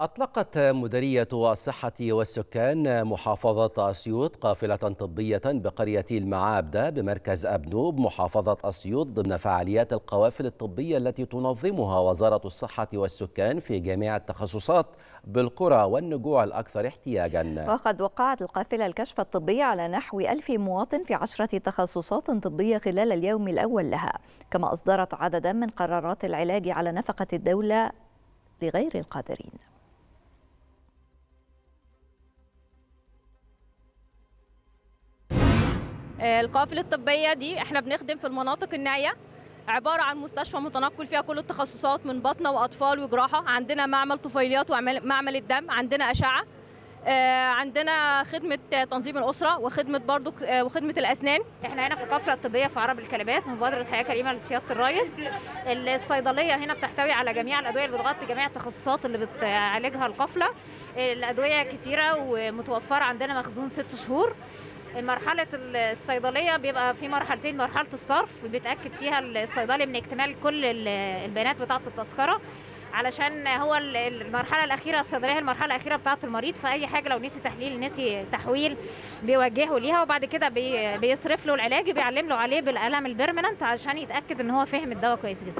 أطلقت مديرية الصحة والسكان محافظة أسيوط قافلة طبية بقرية المعابدة بمركز أبنوب محافظة أسيوط ضمن فعاليات القوافل الطبية التي تنظمها وزارة الصحة والسكان في جميع التخصصات بالقرى والنجوع الأكثر احتياجا. وقد وقعت القافلة الكشف الطبي على نحو ألف مواطن في عشرة تخصصات طبية خلال اليوم الأول لها كما أصدرت عددا من قرارات العلاج على نفقة الدولة لغير القادرين. القوافل الطبية دي إحنا بنخدم في المناطق النائية عبارة عن مستشفى متنقل فيها كل التخصصات من بطنة وأطفال وجراحة. عندنا معمل طفيليات ومعمل الدم عندنا أشعة عندنا خدمة تنظيم الأسرة وخدمة برضو وخدمة الأسنان. إحنا هنا في القافلة الطبية في عرب الكلمات مبادرة حياه كريمة لسيادة الرئيس الصيدلية هنا بتحتوي على جميع الأدوية اللي بتغطي جميع التخصصات اللي بتعالجها القافلة. الأدوية كتيرة ومتوفرة عندنا مخزون ست شهور. مرحلة الصيدلية بيبقى في مرحلتين. مرحلة الصرف بيتأكد فيها الصيدلي من اكتمال كل البيانات بتاعة التذكرة علشان هو المرحلة الأخيرة الصيدلية هي المرحلة الأخيرة بتاعة المريض. فأي حاجة لو نسي تحليل نسي تحويل بيوجهه ليها وبعد كده بي بيصرف له العلاج وبيعلم له عليه بالقلم البيرمننت عشان يتأكد إن هو فهم الدواء كويس جدا.